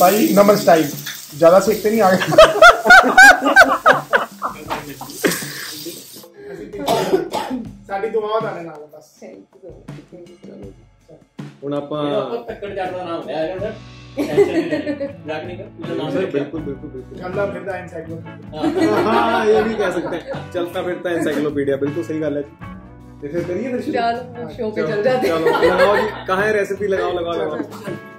ਭਾਈ number style ਜ਼ਿਆਦਾ ਸਿੱਖ ਤੇ ਨਹੀਂ ਆ ਗਏ ਸਾਡੀ ਦੁਆਵਾਂ ਦਾ ਨਾਲ ਬਸ ਹੁਣ ਆਪਾਂ ਤੱਕੜ ਚੜਦਾ ਨਾਮ ਹੈ ਇਹਦਾ ਟੈਨਸ਼ਨ ਨਹੀਂ ਲੈਣੀ ਲੱਗ ਨਹੀਂ ਕਰ ਨਾਮ ਸਰ ਹੈ बिल्कुल बिल्कुल बिल्कुल ਚੱਲਦਾ ਫਿਰਦਾ ਇਨਸਾਈਕਲੋਪੀਡੀਆ हाँ ये भी कह सकते हैं चलता फिरता एनसाइक्लोपीडिया बिल्कुल सही गल है जी तो फिर करिए फिर शुरू? चलो शो पे चल जाते चलो लगाओ जी कहाँ है रेसिपी लगाओ लगाओ लगाओ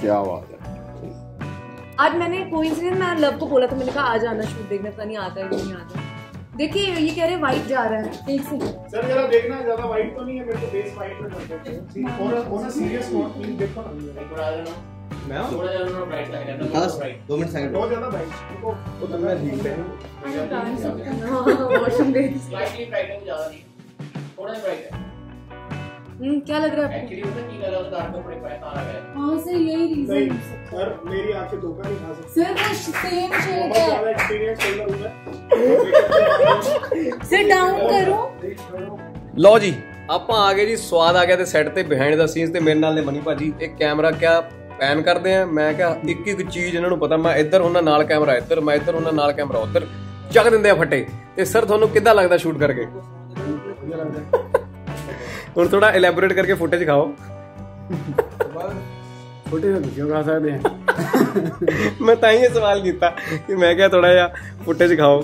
क्या बात है। आज मैंने कोई कोइंसिडेंट मैं लव को बोला था मैंने कहा आज आना शूट देखने पता नहीं आता है नहीं आता देखिए ये कह रहे वाइट जा रहा है एक सेकंड सर जरा देखना ज़्यादा वाइट तो नहीं है मेरे को बेस वाइट में कर देते हैं थोड़ा थोड़ा सीरियस नोट प्लीज़ देखो ना। एक बार आ जाना। मैं थोड़ा जाना ब्राइट लग रहा था बस ब्राइट दो मिनट सेकंड बहुत ज्यादा वाइट को तो तब मैं ठीक है वॉशरूम गई स्लाइटली ब्राइट है ज्यादा नहीं थोड़ा ब्राइट है हम्म, क्या लग रहा है आपको एक्चुअली पता की कर रहा था डार्क में पड़े तारा गया हाँ सर यही नहीं रीजन सर मेरी आंखें धोखा नहीं खा सकती सर वो सेम शेड बहुत है ज्यादा एक्सपीरियंस टेलर हूं मैं सर डाउन करो ਲਓ ਜੀ ਆਪਾਂ ਆ ਗਏ ਜੀ ਸਵਾਦ ਆ ਗਿਆ ਤੇ ਸੈੱਟ ਤੇ ਬਿਹਾਈਂਡ ਦਾ ਸੀਨਸ ਤੇ ਮੇਰੇ ਨਾਲ ਨੇ ਮਨੀ ਭਾਜੀ ਇਹ ਕੈਮਰਾ ਕਿਆ ਪੈਨ ਕਰਦੇ ਆ ਮੈਂ ਕਿਹਾ ਇੱਕ ਇੱਕ ਚੀਜ਼ ਇਹਨਾਂ ਨੂੰ ਪਤਾ ਮੈਂ ਇੱਧਰ ਉਹਨਾਂ ਨਾਲ ਕੈਮਰਾ ਇੱਧਰ ਮੈਂ ਇੱਧਰ ਉਹਨਾਂ ਨਾਲ ਕੈਮਰਾ ਉੱਧਰ ਚੱਕ ਦਿੰਦੇ ਆ ਫੱਟੇ। ਤੇ ਸਰ ਤੁਹਾਨੂੰ ਕਿੱਦਾਂ ਲੱਗਦਾ ਸ਼ੂਟ ਕਰਕੇ? ਹੁਣ ਥੋੜਾ ਇਲੈਬੋਰੇਟ ਕਰਕੇ ਫੁਟੇਜ ਖਾਓ। ਫੁਟੇਜ ਕਿਉਂ ਖਾ ਸਕਦੇ ਮੈਂ ਤਾਂ ਹੀ ਇਹ ਸਵਾਲ ਕੀਤਾ ਕਿ ਮੈਂ ਕਿਹਾ ਥੋੜਾ ਜਿਹਾ ਫੁਟੇਜ ਖਾਓ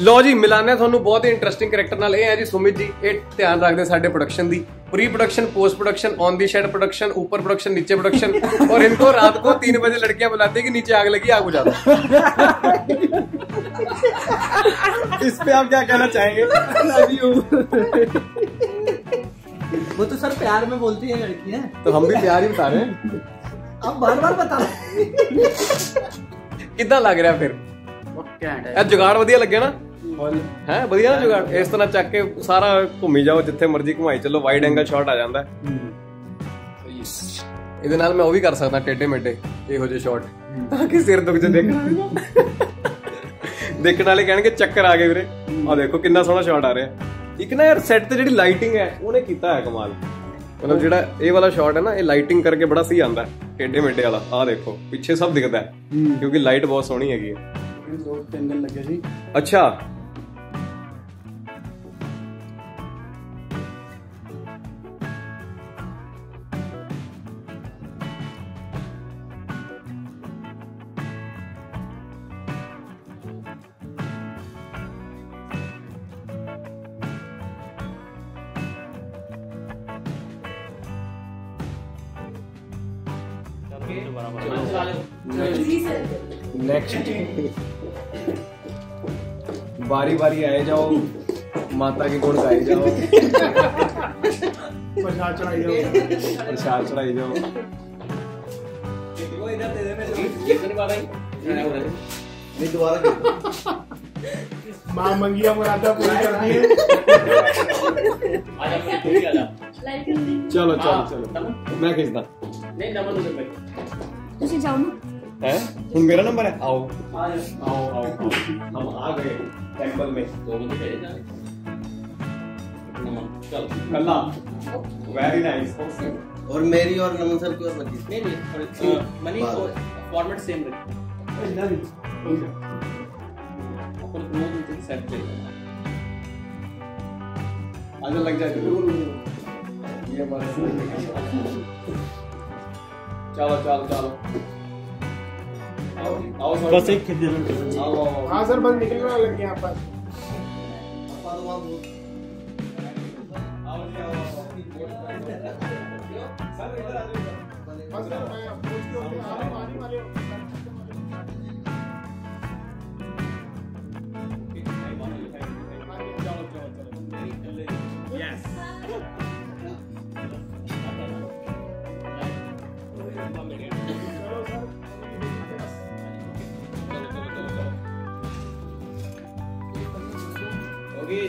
ਲਓ ਜੀ ਮਿਲਾਨੇ ਤੁਹਾਨੂੰ ਬਹੁਤ ਹੀ ਇੰਟਰਸਟਿੰਗ ਕੈਰੈਕਟਰ ਨਾਲ ਇਹ ਹੈ ਜੀ ਸੁਮਿਤ ਜੀ ਇਹ ਧਿਆਨ ਰੱਖਦੇ ਸਾਡੇ production the pre production post production on the shed production ऊपर प्रोडक्शन नीचे प्रोडक्शन और इनको रात को तीन बजे लड़कियां बुलाती है कि नीचे आग लगी आग बुझा दो इस पे आप क्या कहना चाहेंगे वो तो सर प्यार में बोलती है लड़कियां तो हम भी प्यार ही बता रहे हैं आप बार बार बता रहे ਕਿੱਦਾਂ ਲੱਗ ਰਿਹਾ ਫਿਰ ਇਹ ਜੁਗਾੜ ਵਧੀਆ ਲੱਗਿਆ ਨਾ? ਹੈ ਵਧੀਆ ਨਾ ਜੁਗਾੜ? ਇਸ ਤਰ੍ਹਾਂ ਚੱਕ ਕੇ ਸਾਰਾ ਘੁੰਮੀ ਜਾਓ ਜਿੱਥੇ ਮਰਜ਼ੀ ਘੁਮਾਈ ਚੱਲੋ ਵਾਈਡ ਐਂਗਲ ਸ਼ਾਟ ਆ ਜਾਂਦਾ। ਹੈ। ਇਹਦੇ ਨਾਲ ਮੈਂ ਉਹ ਵੀ ਕਰ ਸਕਦਾ ਟੇਡੇ ਮੇਡੇ ਇਹੋ ਜਿਹੇ ਸ਼ਾਟ ਤਾਂ ਕਿ ਸਿਰ ਦੁਖ ਜੇ ਦੇਖਣਾ ਦੇਖਣ ਵਾਲੇ ਕਹਿਣਗੇ ਚੱਕਰ ਆ ਗਏ ਵੀਰੇ। ਆ ਦੇਖੋ ਕਿੰਨਾ ਸੋਹਣਾ ਸ਼ਾਟ ਆ ਰਿਹਾ। ਇੱਕ ਨਾ ਯਾਰ ਸੈੱਟ ਤੇ ਜਿਹੜੀ ਲਾਈਟਿੰਗ ਹੈ ਉਹਨੇ ਕੀਤਾ ਹੈ ਕਮਾਲ। ਮਤਲਬ ਜਿਹੜਾ ਇਹ ਵਾਲਾ ਸ਼ਾਟ ਹੈ ਨਾ ਇਹ ਲਾਈਟਿੰਗ ਕਰਕੇ ਬੜਾ ਸਹੀ ਆਂਦਾ ਹੈ ਟੇਡੇ ਮੇਡੇ ਵਾਲਾ। ਆ ਦੇਖੋ ਪਿੱਛੇ ਸਭ ਦਿਖਦਾ ਹੈ ਕਿਉਂਕਿ ਲਾਈਟ ਬਹੁਤ ਸੋਹਣੀ ਹੈਗੀ ਹੈ। दो तीन दिन लगे जी। ਅੱਛਾ चला लो जी सर। नेक्स्ट बारी बारी आए जाओ माता के गुण गाए जाओ। प्रसाद चढ़ाई जाओ। प्रसाद चढ़ाई जाओ। नहीं दोबारा माँ मंगिया मुरादा पूरी करनी है। चलो चलो चलो। मैं खींचता। नहीं जाओ ना। है? मेरा नंबर है? आओ आओ आओ। हम आ गए। टेंपल में। कल्ला। वेरी नाइस और मेरी और नमन सर की और मर्ज़ी नहीं नहीं मनी फॉर्मेट सेम रखे। अपन नो दूसरी सेट पे आजा लग जाए ये बस चलो चलो चलो। बस एक आओ हाँ सर बस निकलने लग गया यहाँ पर। सर इधर आ जाओ बस सर मैं पूछ के आ रहे हो, आने वाले हो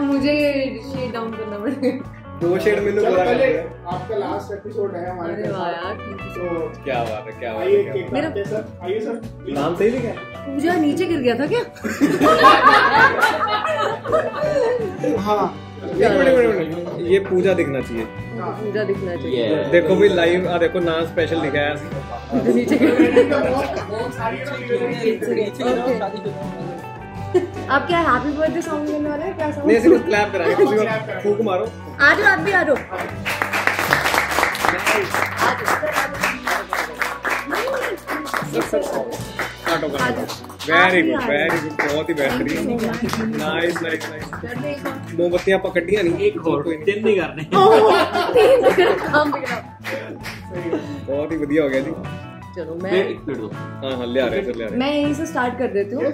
क्या मुझे शेड डाउन करना पड़ेगा। दो शेड में तो पहले आपका लास्ट एपिसोड है हमारे पास। तो क्या बात है क्या बात है मेरा आइए सर नाम सही लिखा है? पूजा नीचे गिर गया था क्या? हाँ। ये पूजा दिखना चाहिए। हाँ। पूजा दिखना चाहिए। देखो भी लाइव आ देखो नाम स्पेशल लिखा है। नीचे अब क्या हैप्पी बर्थडे सॉन्ग मिलने वाला है? क्या सॉन्ग नहीं सिर्फ़ क्लैप करा दो किसी को फूंक मारो। आ जाओ आप भी आ जाओ वेरी गुड वेरी गुड बहुत ही बेहतरीन। नाइस नाइस नाइस मोमबत्तियाँ पकड़ियाँ नहीं। एक और तीन नहीं करने। तीन कर काम बहुत ही बढ़िया हो गया जी। चलो मैं एक मिनट दो हाँ हाँ ले आ रहे हैं ले आ रहे हैं। मैं यहीं से स्टार्ट कर देती हूँ।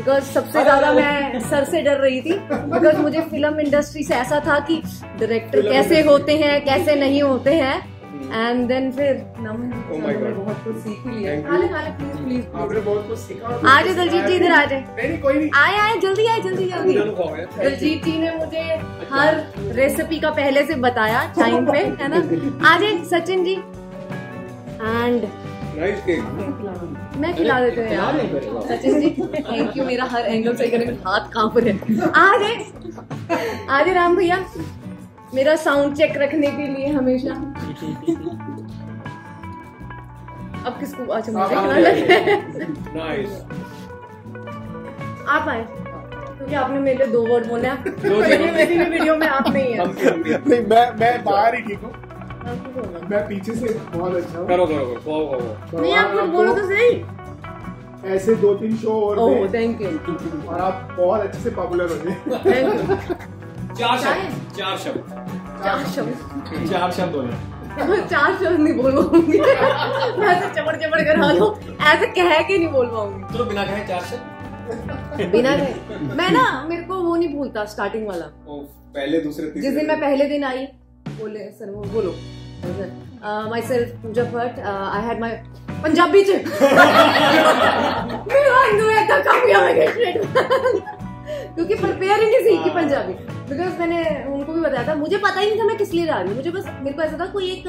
बिकॉज़ सबसे ज़्यादा मैं सर से डर रही थी बिकॉज़ मुझे फ़िल्म इंडस्ट्री से ऐसा था कि डायरेक्टर कैसे होते हैं कैसे नहीं होते हैं। एंड देन फिर नमन जी Oh. बहुत कुछ सीख लिया। आपने बहुत कुछ सीखा। आ जाओ दलजीत जी इधर आ जाए नहीं नहीं कोई नहीं। आए आए जल्दी आए जल्दी जल्दी दलजीत जी ने मुझे हर रेसिपी का पहले से बताया टाइम पे है ना? आ जाए Sachin ji. And nice cake मैं खिला देते हैं यार। सचिन जी थैंक यू मेरा हर एंगल से करेंगे हाथ काँप रहे हैं। राम भैया मेरा साउंड चेक रखने के लिए हमेशा। अब किसको अच्छा मुझे खिलाना लगे नाइस आप आए। क्योंकि आपने मेरे लिए दो वर्ड बोले हैं। मेरी मेरी वीडियो में आप नहीं है। नहीं मैं मैं बाहर ही ठीक हूँ। मैं पीछे से बहुत अच्छा हूँ। करो करो करो। नहीं आप कुछ बोलो तो सही। ऐसे दो तीन शो और ओह थैंक यू और आप बहुत अच्छे से पॉपुलर हो गए। थैंक यू चार शब्द चार शब्द। चार शब्द। चार शब्द। बोले चार शब्द नहीं बोल पाऊँगी मैं ऐसे चपड़ चपड़ कर आ लो। ऐसे कह के नहीं बोल पाऊँगी चलो बिना कहे चार शब्द। बिना कहे। मैं ना मेरे को वो नहीं भूलता स्टार्टिंग वाला। ओ, पहले दूसरे जिस दिन मैं पहले दिन आई बोले सर वो बोलो। Myself Pooja Bhatt I had my Punjabi च मेरा हिंदू है तो कामयाब है क्योंकि प्रिपेयर ही नहीं सीखी पंजाबी बिकॉज़ मैंने उनको भी बताया था मुझे पता ही नहीं था मैं किस लिए रही हूँ। मुझे बस मेरे को ऐसा था कोई एक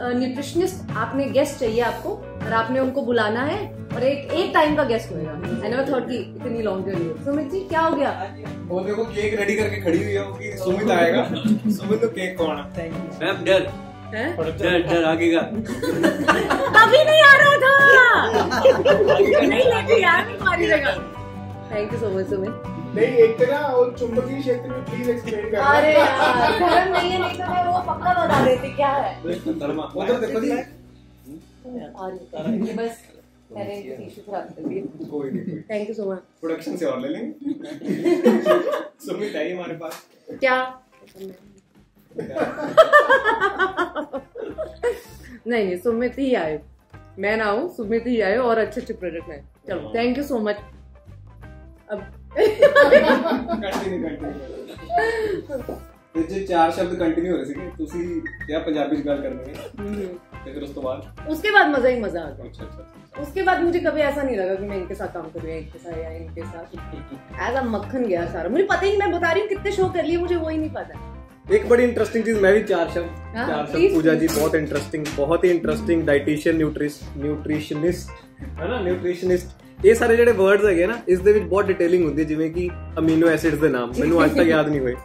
न्यूट्रिशनिस्ट आपने गेस्ट चाहिए आपको और आपने उनको बुलाना है और एक एक टाइम का गेस्ट होएगा। आई नेवर थॉट कि इतनी लॉन्ग जर्नी है। सुमित जी क्या हो गया? वो देखो केक रेडी करके खड़ी हुई है कि सुमित आएगा। सुमित तो केक कौन है? थैंक यू मैम डर। डर डर आगेगा। तभी नहीं आ रहा था। नहीं लेती यार नहीं मारी जगह। Thank you so much Sumit नहीं एक तो ना वो चुंबकीय क्षेत्र में प्लीज़ एक्सप्लेन कर अरे यार नहीं है नहीं तो मैं वो पक्का बता देती क्या है? उधर देखो जी। और ये बस मैंने टिश्यू खराब कर दिया। कोई नहीं thank you so much production से और ले लेंगे। सुमित ही हमारे पास। क्या? नहीं नहीं सुमित ही आए मैं ना हूँ सुमित ही आए और अच्छे अच्छे प्रोडक्ट में चलो थैंक यू सो मच अब ਕੰਟੀਨਿਊ ਕੰਟੀਨਿਊ ਤੇ ਜੇ ਚਾਰ ਸ਼ਬਦ ਕੰਟੀਨਿਊ ਹੋ ਰਹੇ ਸੀਗੇ ਤੁਸੀਂ ਕਿਹਾ ਪੰਜਾਬੀ ਚ ਗੱਲ ਕਰਨੀ ਹੈ हम्म। ਤੇ ਫਿਰ ਉਸ ਤੋਂ ਬਾਅਦ उसके बाद मजा ही मजा आ गया ਅੱਛਾ ਅੱਛਾ उसके बाद मुझे कभी ऐसा नहीं लगा कि मैं इनके साथ काम करूँ या इनके साथ या इनके साथ एज अ मक्खन गया सारा मुझे पता ही नहीं मैं बता रही हूँ कितने शो कर लिए मुझे वो ही नहीं पता एक बड़ी इंटरेस्टिंग चीज मैं भी चार शब्द हाँ, चार शब्द please, पूजा जी please. बहुत इंटरेस्टिंग बहुत ही इंटरेस्टिंग डाइटिशियन न्यूट्रिश न्यूट्रिशनिस्ट है ना न्यूट्रिशनिस्ट ਇਹ ਸਾਰੇ ਜਿਹੜੇ ਵਰਡਸ ਹੈਗੇ ਨਾ ਇਸ ਦੇ ਵਿੱਚ ਬਹੁਤ ਡਿਟੇਲਿੰਗ ਹੁੰਦੀ ਹੈ ਜਿਵੇਂ ਕਿ ਅਮੀਨੋ ਐਸਿਡਸ ਦੇ ਨਾਮ ਮੈਨੂੰ ਅੱਜ ਤੱਕ ਯਾਦ ਨਹੀਂ ਹੋਏ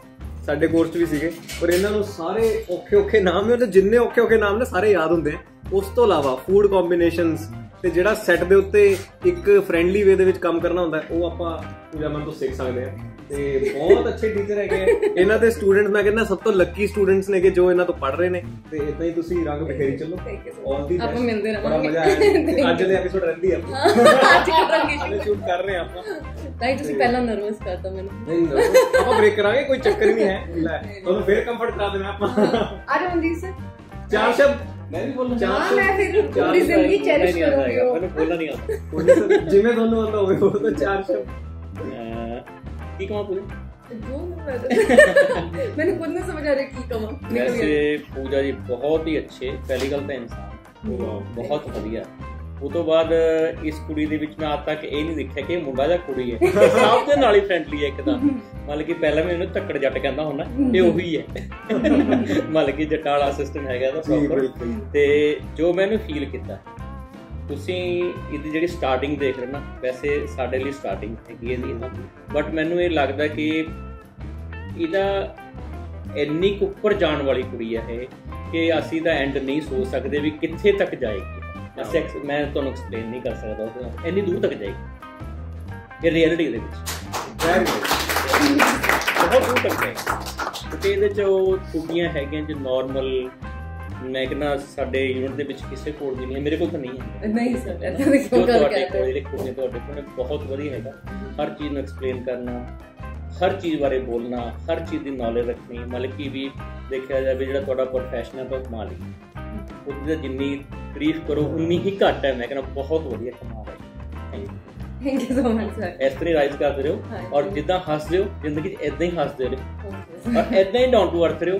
ਸਾਡੇ ਕੋਰਸ 'ਚ ਵੀ ਸੀਗੇ ਪਰ ਇਹਨਾਂ ਨੂੰ ਸਾਰੇ ਔਖੇ ਔਖੇ ਨਾਮ ਨੇ ਉਹਦੇ ਜਿੰਨੇ ਔਖੇ ਔਖੇ ਨਾਮ ਨੇ ਸਾਰੇ ਯਾਦ ਹੁੰਦੇ ਆ ਉਸ ਤੋਂ ਇਲਾਵਾ ਫੂਡ ਕੰਬੀਨੇਸ਼ਨਸ ਤੇ ਜਿਹੜਾ ਸੈੱਟ ਦੇ ਉੱਤੇ ਇੱਕ ਫ੍ਰੈਂਡਲੀ ਵੇ ਦੇ ਵਿੱਚ ਕੰਮ ਕਰਨਾ ਹੁੰਦਾ ਹੈ, ਉਹ ਆਪਾਂ ਪੂਜਾ ਮਨ ਤੋਂ ਸਿੱਖ ਸਕਦੇ ਆ ਤੇ ਬਹੁਤ ਅੱਛੇ ਟੀਚਰ ਹੈਗੇ ਇਹਨਾਂ ਦੇ ਸਟੂਡੈਂਟਸ ਮੈਂ ਕਹਿੰਦਾ ਸਭ ਤੋਂ ਲੱਕੀ ਸਟੂਡੈਂਟਸ ਨੇ ਕਿ ਜੋ ਇਹਨਾਂ ਤੋਂ ਪੜ ਰਹੇ ਨੇ ਤੇ ਇਦਾਂ ਹੀ ਤੁਸੀਂ ਰੰਗ ਬਖੇਰੀ ਚੱਲੋ ਔਰ ਦੀ ਆਪਾਂ ਮਿਲਦੇ ਰਹਾਂਗੇ ਬੜਾ ਮਜ਼ਾ ਅੱਜ ਦੇ ਐਪੀਸੋਡ ਰਹਿੰਦੀ ਆਪਾਂ ਅੱਜ ਕਰਾਂਗੇ ਸ਼ੂਟ ਕਰ ਰਹੇ ਆਪਾਂ ਤਾਂ ਤੁਸੀਂ ਪਹਿਲਾਂ ਨਰਵਸ ਕਰਤਾ ਮੈਨੂੰ ਨਹੀਂ ਨਰਵਸ ਆਪਾਂ ਬ੍ਰੇਕ ਕਰਾਂਗੇ ਕੋਈ ਚੱਕਰ ਨਹੀਂ ਹੈ ਤੁਹਾਨੂੰ ਫੇਰ ਕੰਫਰਟ ਕਰਾ ਦੇਣਾ ਆਪਾਂ ਆ ਰਮਨਦੀਪ ਸਰ ਚਾਰ ਸ਼ਬਦ ਮੈਂ ਵੀ ਬੋਲਣਾ ਹਾਂ ਮੈਂ ਫਿਰ ਪੂਰੀ ਜ਼ਿੰਦਗੀ ਚੈਰਿਸ਼ ਕਰੂੰਗੀ ਮੈਨੂੰ ਬੋਲਣਾ ਨਹੀਂ ਆਉਂਦਾ ਜਿਵੇਂ ਤੁਹਾਨੂੰ ਆਉਂਦਾ ਹੋਵੇ ਉਹ ਤਾਂ ਚਾਰ ਸ਼ਬਦ अ, ਕੀ ਕਮਾ ਪੂਜਾ जो मैं- मैंने खुद नहीं समझ आ रहा की कमा निकल गया ਵੈਸੇ ਪੂਜਾ ਜੀ ਬਹੁਤ ਹੀ ਅੱਛੇ ਪਹਿਲੀ ਗੱਲ ਤਾਂ ਇਨਸਾਨ ਬਹੁਤ ਵਧੀਆ ਉਹ ਤੋਂ ਬਾਅਦ ਇਸ ਕੁੜੀ ਦੇ ਵਿੱਚ ਮੈਂ ਅੱਜ ਤੱਕ ਇਹ ਨਹੀਂ ਦੇਖਿਆ ਕਿ ਇਹ ਮੁੰਡਾ ਜਾਂ ਕੁੜੀ ਹੈ ਸਭ ਦੇ ਨਾਲ ਹੀ ਫਰੈਂਡਲੀ ਹੈ ਇੱਕਦਮ ਮਤਲਬ ਕਿ ਪਹਿਲਾਂ ਮੈਂ ਇਹਨੂੰ ਧੱਕੜ ਜੱਟ ਕਹਿੰਦਾ ਹੁੰਦਾ ਇਹ ਉਹੀ ਹੈ ਮਤਲਬ ਕਿ ਜਟਾਲਾ ਸਿਸਟਮ ਹੈਗਾ ਇਹਦਾ proper। ਤੇ ਜੋ ਮੈਨੂੰ ਫੀਲ ਕੀਤਾ ਤੁਸੀਂ ਇਹਦੀ ਜਿਹੜੀ ਸਟਾਰਟਿੰਗ ਦੇਖ ਰਹੇ ਨਾ ਵੈਸੇ ਸਾਡੇ ਲਈ ਸਟਾਰਟਿੰਗ ਹੈਗੀ ਇਹਦੀ ਨਾ ਬਟ ਮੈਨੂੰ ਇਹ ਲੱਗਦਾ ਕਿ ਇਹਦਾ ਇੰਨੀ ਕੁ ਉੱਪਰ ਜਾਣ ਵਾਲੀ ਕੁੜੀ ਹੈ ਇਹ ਕਿ ਅਸੀਂ ਦਾ ਐਂਡ ਨਹੀਂ ਸੋਚ ਸਕਦੇ ਵੀ ਕਿੱਥੇ ਤੱਕ ਜਾਏਗੀ। ਅਸੀਂ ਮੈਂ ਤੁਹਾਨੂੰ ਐਕਸਪਲੇਨ ਨਹੀਂ ਕਰ ਸਕਦਾ ਉਹ ਤਾਂ ਇੰਨੀ ਦੂਰ ਤੱਕ ਜਾਏਗੀ। ਇਹ ਰਿਐਲਿਟੀ ਦੇ ਵਿੱਚ। ਬਹੁਤ ਦੂਰ ਤੱਕ ਜਾਏਗੀ। ਕਿਉਂਕਿ ਇਹਦੇ ਚ ਉਹ ਕੁੜੀਆਂ ਹੈਗੀਆਂ ਜੋ ਨਾਰਮਲ ਮੈਂ ਕਹਿੰਦਾ ਸਾਡੇ ਯੂਨਿਟ ਦੇ ਵਿੱਚ ਕਿਸੇ ਕੋਲ ਨਹੀਂ ਹੈ ਮੇਰੇ ਕੋਲ ਤਾਂ ਨਹੀਂ ਹੈ। ਨਹੀਂ ਸਰ ਇਦਾਂ ਦੇ ਤੁਹਾਡੇ ਕੋਲ ਲਿਖੋ ਨੇ ਤੁਹਾਡੇ ਕੋਲ ਬਹੁਤ ਵਧੀਆ ਹੈਗਾ। ਹਰ ਚੀਜ਼ ਨੂੰ ਐਕਸਪਲੇਨ ਕਰਨਾ ਹਰ ਚੀਜ਼ ਬਾਰੇ ਬੋਲਣਾ ਹਰ ਚੀਜ਼ ਦੀ ਨੌਲੇਜ ਰੱਖਣੀ ਮਲਕੀ ਵੀ ਦੇਖਿਆ ਜਾਵੇ ਜਿਹੜਾ ਤੁਹਾਡਾ ਪ੍ਰੋਫੈਸ਼ਨ ਬਹੁਤ ਮਾਲੀ ਉਹਦੀ ਜਿੰਨੀ ਤਾਰੀਫ ਕਰੋ ਉਨੀ ਹੀ ਘੱਟ ਹੈ। ਮੈਂ ਕਹਿੰਦਾ ਬਹੁਤ ਵਧੀਆ ਕਮਾ ਰਹੀ thank you so much sir ਇਸ ਤਰ੍ਹਾਂ ਰਾਈਜ਼ ਕਰਦੇ ਰਹੋ। ਔਰ ਜਿੱਦਾਂ ਹੱਸਦੇ ਹੋ ਜ਼ਿੰਦਗੀ 'ਚ ਇਦਾਂ ਹੀ ਹੱਸਦੇ ਰਹੋ। ਔਰ ਇਦਾਂ ਹੀ ਡਾਊਨ ਟੂ ਅਰਥ ਰਹੋ।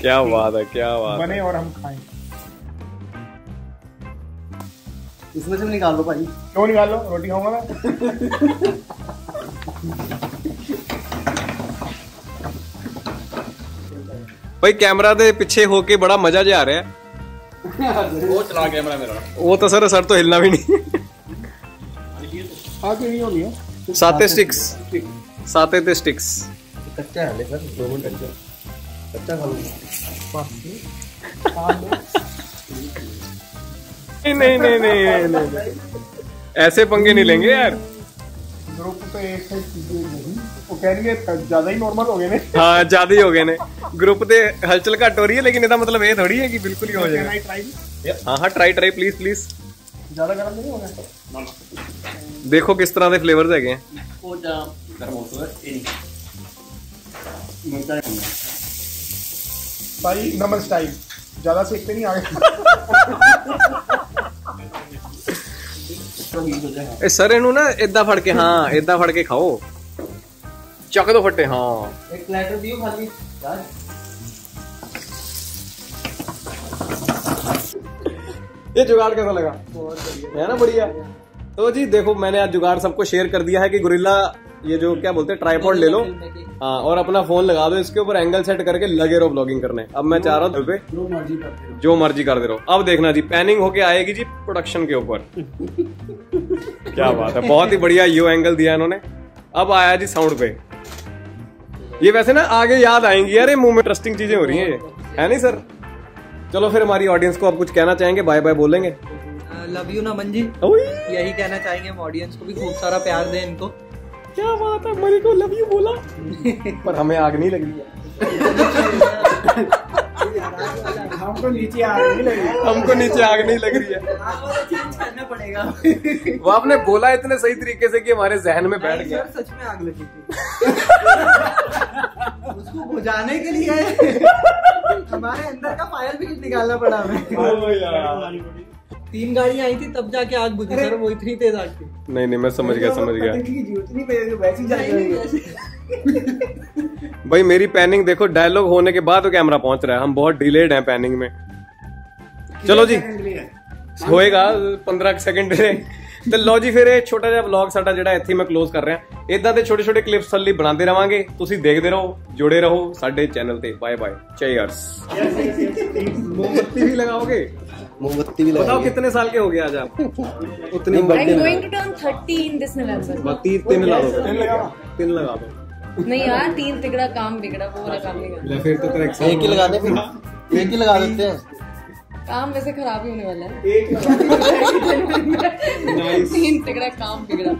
क्या बात है क्या बात बने और हम खाएँ। इसमें से निकाल लो भाई। क्यों निकाल लो? रोटी खाऊँगा मैं। भाई कैमरा दे पीछे होके बड़ा मज़ा जा रहा है। वो चला कैमरा मेरा। वो तो सर सर तो हिलना भी नहीं। हाँ, आगे नहीं होनी है साते स्टिक्स साते ते स्टिक्स कच्चा है सर दो मिनट कच्चा कच्चा खा लो नहीं नहीं नहीं नहीं नहीं नहीं। ऐसे पंगे नहीं लेंगे यार ग्रुप तो एक है चीजें नहीं वो कह रही है ज्यादा ही नॉर्मल हो गए ने ਹਾਂ ਜਿਆਦਾ ਹੀ ਹੋ ਗਏ ਨੇ ਗਰੁੱਪ ਤੇ ਹਲਚਲ ਘੱਟ ਹੋ ਰਹੀ ਹੈ ਲੇਕਿਨ ਇਹਦਾ ਮਤਲਬ ਇਹ ਥੋੜੀ ਹੈ ਕਿ ਬਿਲਕੁਲ ਹੀ ਹੋ ਜਾਏਗਾ ट्राई ਹਾਂ ਹਾਂ ਟਰਾਈ ਟਰਾਈ ਪਲੀਜ਼ ਪਲੀਜ਼ ज्यादा गर्म नहीं होगा ਦੇਖੋ ਕਿਸ ਤਰ੍ਹਾਂ ਦੇ ਫਲੇਵਰਸ ਹੈਗੇ ਆ वो जा गर्म होता है ये नहीं मिलता है भाई नमन स्टाइल ज्यादा सेकते नहीं आगे तो हीट हो जाएगा ਇਹ ਸਰ ਇਹਨੂੰ ਨਾ ਇਦਾਂ ਫੜ ਕੇ ਹਾਂ ਇਦਾਂ ਫੜ ਕੇ ਖਾਓ ਚੱਕ ਦੋ ਫੱਟੇ ਹਾਂ एक प्लेटर दियो खाली यार ये जुगाड़ कैसा लगा है ना बढ़िया तो जी देखो मैंने आज जुगाड़ सबको शेयर कर दिया है कि गुरिल्ला ये जो क्या बोलते हैं ट्राईपॉड ले लो। हाँ और अपना फ़ोन लगा दो इसके ऊपर एंगल सेट करके लगे रहो ब्लॉगिंग करने। अब मैं चाह रहा हूँ जो मर्ज़ी करते जो मर्ज़ी कर दे रहो। अब देखना जी पैनिंग होके आएगी जी प्रोडक्शन के ऊपर। क्या बात है बहुत ही बढ़िया यो एंगल दिया इन्होंने। अब आया जी साउंड पे। ये वैसे ना आगे याद आएँगी यार ये मुँह में इंटरेस्टिंग चीज़ें हो रही हैं ये। है नहीं सर चलो फिर हमारी ऑडियंस को अब कुछ कहना चाहेंगे बाय बाय बोलेंगे लव यू नमन जी ओए, यही कहना चाहेंगे हम ऑडियंस को भी खूब सारा प्यार दें इनको। क्या बात है? मरी को लव यू बोला? पर हमें आग नहीं लग। रही है हमको नीचे आ रही लगी। हमको नीचे आग नहीं लग रही है। करना पड़ेगा वो आपने बोला इतने सही तरीके से कि हमारे जहन में बैठ गया। सच में आग लगी थी। उसको बुझाने के लिए हमारे अंदर का फायर ब्रिगेड निकालना पड़ा हमें। तीन गाड़ियां आई थी तब जाके आग बुझी सर वो इतनी तेज आग थी नहीं नहीं मैं समझ गया समझ गया भाई मेरी पैनिंग देखो डायलॉग होने के बाद तो कैमरा पहुंच रहा है हम बहुत डिलेड हैं पैनिंग में चलो जी होएगा पंद्रह सेकंड ਤੇ ਲੋ ਜੀ ਫਿਰ ਇਹ ਛੋਟਾ ਜਿਹਾ ਵਲੌਗ ਸਾਡਾ ਜਿਹੜਾ ਇੱਥੇ ਮੈਂ ਕਲੋਜ਼ ਕਰ ਰਿਹਾ ਇਦਾਂ ਦੇ ਛੋਟੇ ਛੋਟੇ ਕਲਿੱਪਸ ਲਈ ਬਣਾਉਂਦੇ ਰਵਾਂਗੇ ਤੁਸੀਂ ਦੇਖਦੇ ਰਹੋ ਜੁੜੇ ਰਹੋ ਸਾਡੇ ਚੈਨਲ ਤੇ bye bye cheers Yes, yes, yes, please. मोमबत्ती भी बताओ कितने साल के हो गए आज आप? उतनी I am going to turn 30 in this November बाकी तीन लगा दो। तीन लगा। दो। नहीं यार तीन तिगड़ा काम बिगड़ा वो वाला काम नहीं करना फिर तो तेरा एक ही लगा दे फिर। एक ही लगा देते हैं। काम वैसे खराब ही होने वाला है। एक तीन तिगड़ा काम बिगड़ा।